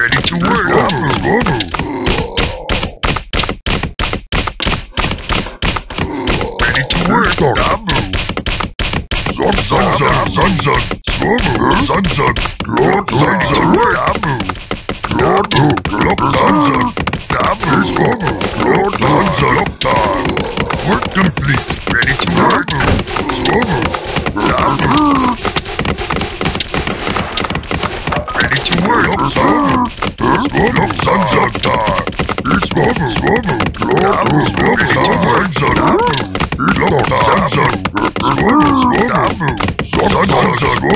ready to work. Ready to work. Namu. Zom zom zom zom, zon. zom zom. Lord zom zom, Namu. Lord. zom zom, zon. I'm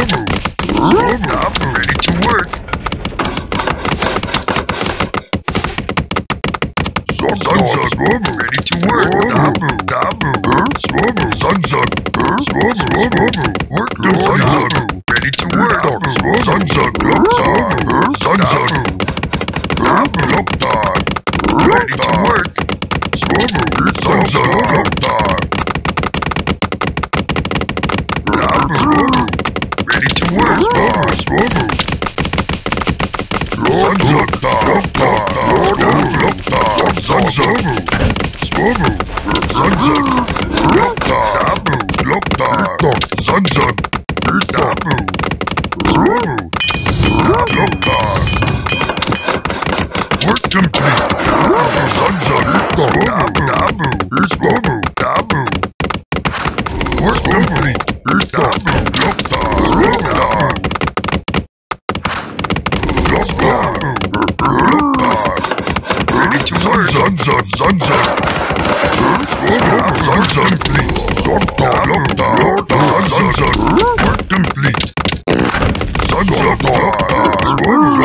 ready to work. Sunsun, ready to work. Dabu, dabu, swabu, sunsun, swabu, swabu, work the sunsun, ready to work. Sunsun, lockdown, sunsun, dabu, lockdown, ready to work. Swabu, sunsun, lockdown. Who's that move? get to work. Zug, zug, zug, zug. Work complete. Doctor, doctor, doctor, zug, zug. Work complete. Zug, zug, doctor. Work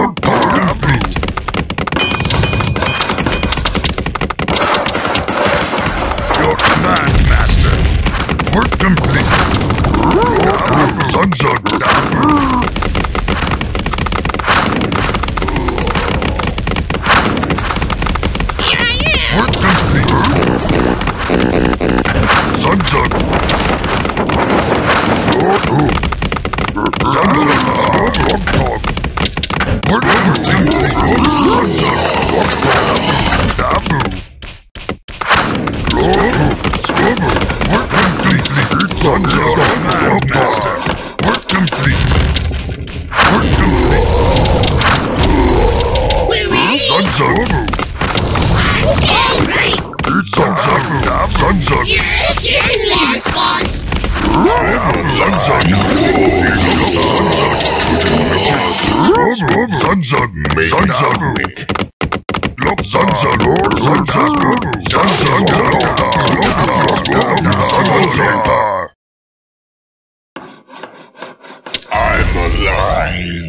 I'm alive.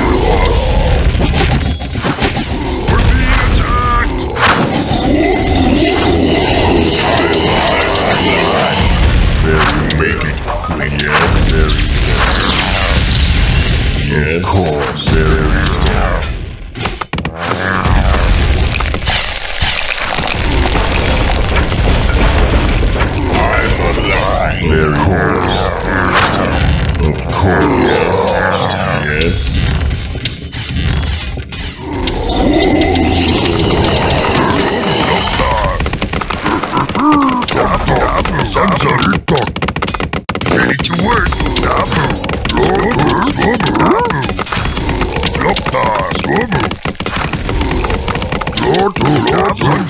Make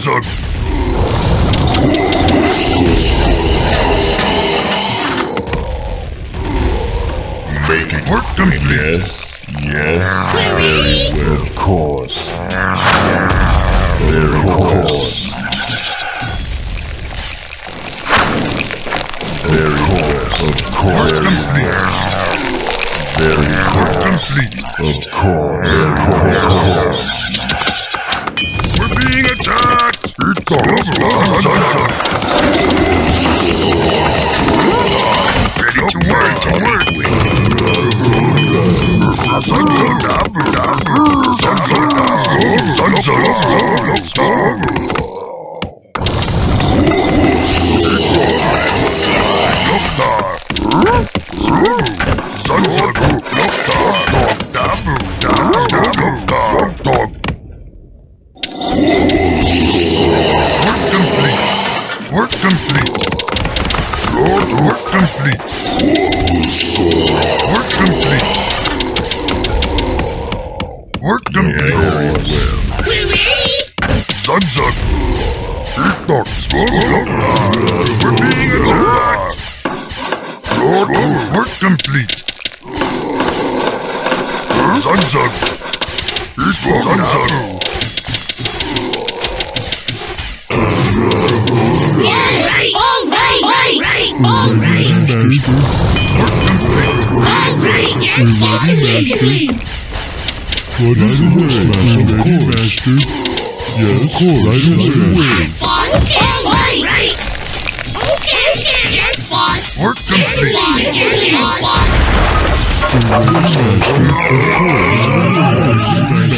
it work, dummy. Yes, yes. Very well. Of course. Very of course. Very well. Of course. Very well. Of course. Very well. Of course. Huh? Work complete. Lord, work complete. Work complete. Work complete. Well. We're ready. Sunset. Eatbox. We're being attacked. Lord, work complete. Zug zug. Eatbox. Sunset. All right. Yes, yes, What is the master? Ready, master? Yes, of course. Right away. Right. Okay. Yes, boss. Work complete. Yes, boss. Master? Of course. Master? Right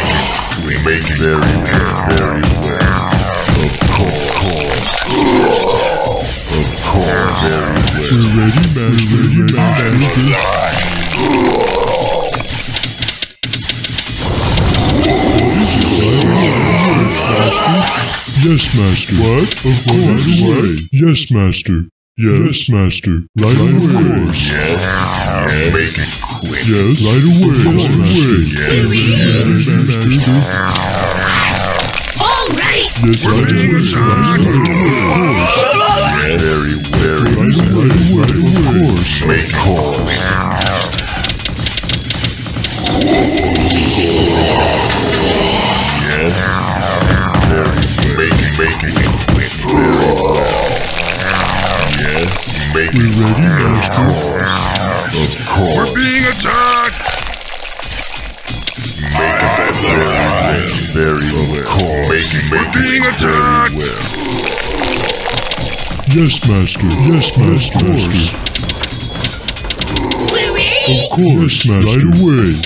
away. We make it very. Very well. Of course. Of course. Very well. We're ready, master. Ready, master? Yes, master. What? Of course. Right away. Yes, master. Yes, master. Right away. Yes. Yes. Make it quick. Yes, right away. Right away. Yes. Yes, master. All right. Yes, right away. Right away. Yes. Very, very Right away. Right away. Of course. Make it quick. Yes. Very make it, make it quick. Make We're ready, master. Of We're being attacked. Make it very well. Very well. Make it, make being attacked. well. Yes, master. Yes, master. Master. We're. Of course, master. Right away.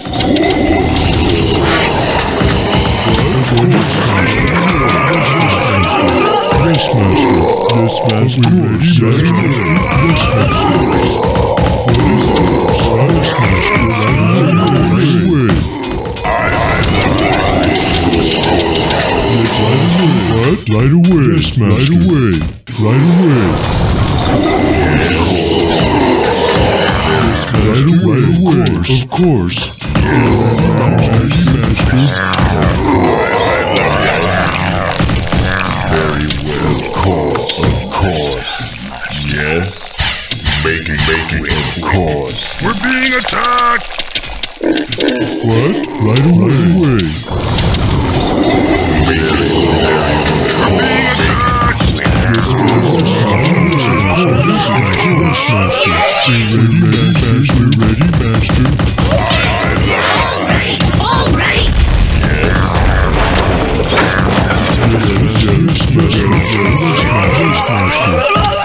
Yes, master. Yes, master. Of course. Yes, master. Yes, master. Yes, away. Right away. Yes, master. Right away. Right away. Right away. Right away. Of course. Ready, master. Being attacked. What? Right away. Right away. Make it Being attacked. Ready, master. Ready, master. All right. All right. Yes, master. Yes, master.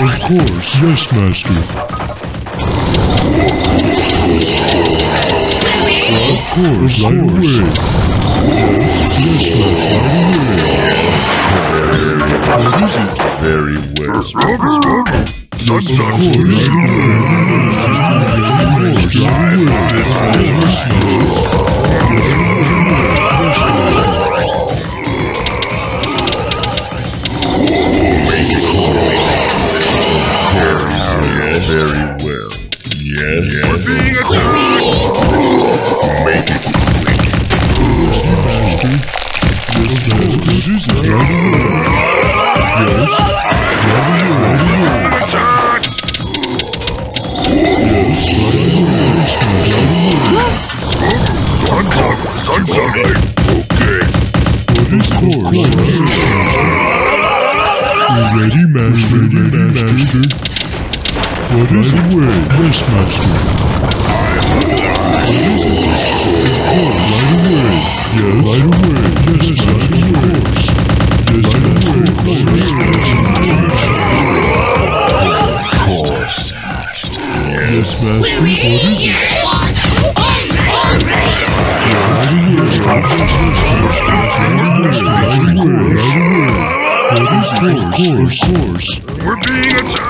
Of course. Yes, master. Of course. Right away. Yes, it? Very well. Of course. Away. Yes, course, course, course. We're being attacked!